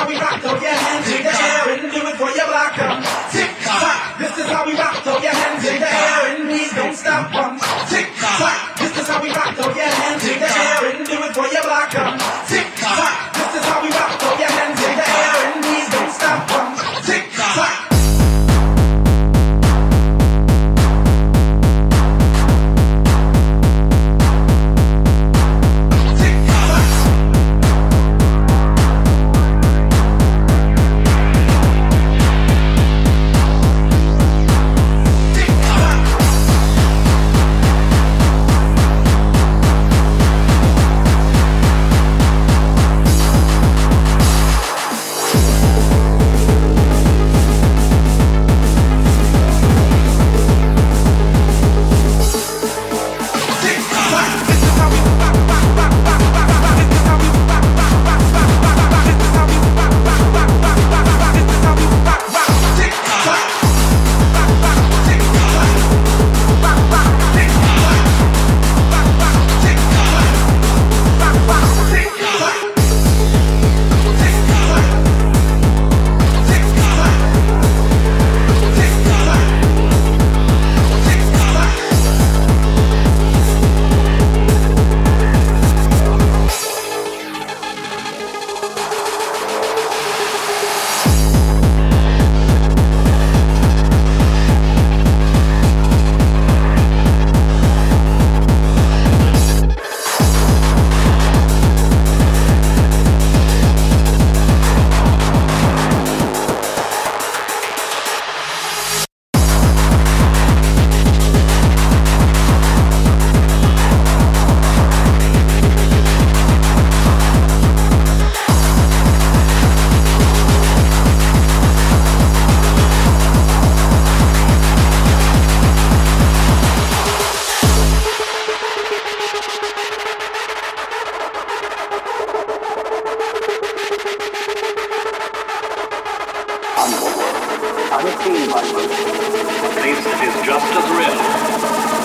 how we rock, though, yeah. unseen by most. But this is just as real.